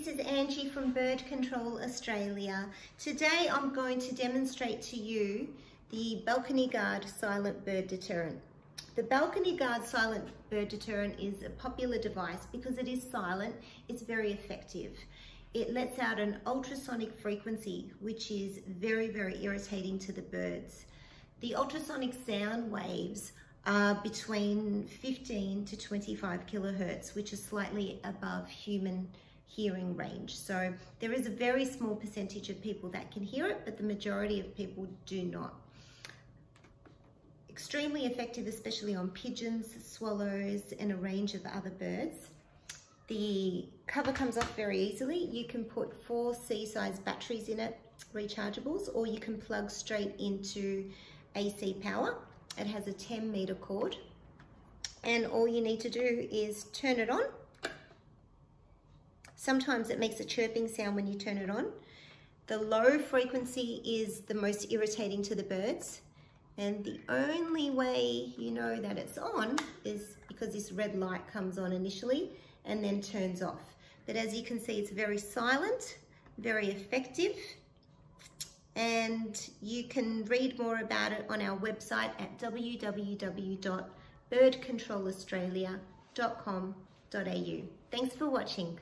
this is Angie from Bird Control Australia. Today I'm going to demonstrate to you the Balcony Guard Silent Bird Deterrent. The Balcony Guard Silent Bird Deterrent is a popular device because it is silent, it's very effective. It lets out an ultrasonic frequency, which is very, very irritating to the birds. The ultrasonic sound waves are between 15 to 25 kilohertz, which is slightly above human hearing range. So there is a very small percentage of people that can hear it, but the majority of people do not. Extremely effective, especially on pigeons, swallows, and a range of other birds. The cover comes off very easily. You can put four C-size batteries in it, rechargeables, or you can plug straight into AC power. It has a 10 meter cord and all you need to do is turn it on. Sometimes it makes a chirping sound when you turn it on. The low frequency is the most irritating to the birds. And the only way you know that it's on is because this red light comes on initially and then turns off. But as you can see, it's very silent, very effective and you can read more about it on our website at www.birdcontrolaustralia.com.au. Thanks for watching.